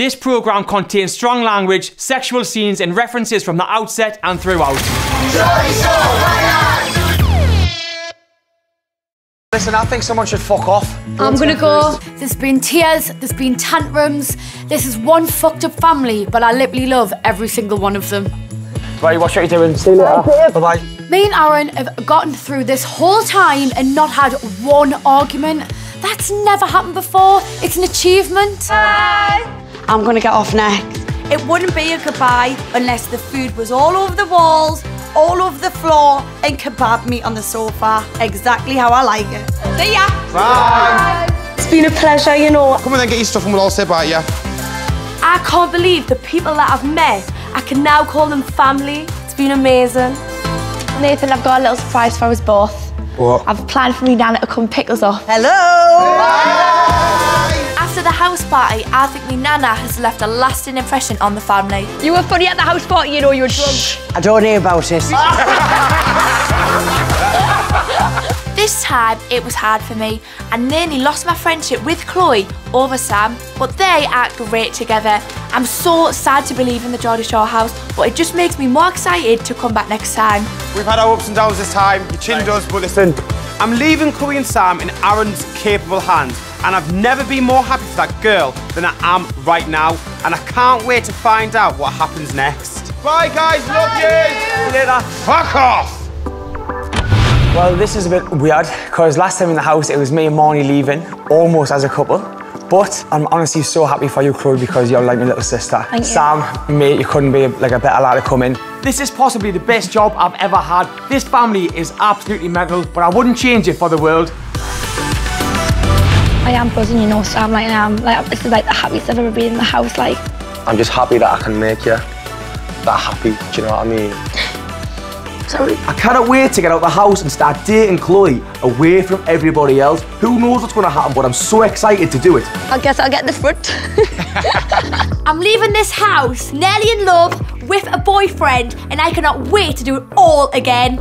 This programme contains strong language, sexual scenes, and references from the outset and throughout. Listen, I think someone should fuck off. I'm gonna go. There's been tears, there's been tantrums. This is one fucked up family, but I literally love every single one of them. Right, watch what you're doing. See you later. Bye bye. Me and Aaron have gotten through this whole time and not had one argument. That's never happened before. It's an achievement. I'm gonna get off next. It wouldn't be a goodbye unless the food was all over the walls, all over the floor, and kebab meat on the sofa. Exactly how I like it. See ya! Bye! It's been a pleasure, you know. Come on then, get your stuff and we'll all say bye, yeah? I can't believe the people that I've met. I can now call them family. It's been amazing. Nathan, I've got a little surprise for us both. What? I've planned for me Nana to come pick us up. Hello! the house party, I think me Nana has left a lasting impression on the family. You were funny at the house party, you know, you were drunk. I don't hear about it. This time, it was hard for me. I nearly lost my friendship with Chloe over Sam, but they act great together. I'm so sad to be leaving the Geordie Shore house, but it just makes me more excited to come back next time. We've had our ups and downs this time. Your chin does, but listen, I'm leaving Chloe and Sam in Aaron's capable hands, and I've never been more happy for that girl than I am right now, and I can't wait to find out what happens next. Bye, guys. Love you. See you later. Fuck off. Well, this is a bit weird because last time in the house it was me and Marnie leaving, almost as a couple. But I'm honestly so happy for you, Chloe, because you're like my little sister. Thank you. Sam, mate, you couldn't be like a better lad to come in. This is possibly the best job I've ever had. This family is absolutely mental, but I wouldn't change it for the world. I am buzzing, you know, Sam, like I am. Like, this is like the happiest I've ever been in the house, like. I'm just happy that I can make you that happy. Do you know what I mean? Sorry. I cannot wait to get out of the house and start dating Chloe away from everybody else. Who knows what's going to happen, but I'm so excited to do it. I guess I'll get the front. I'm leaving this house, nearly in love, with a boyfriend, and I cannot wait to do it all again.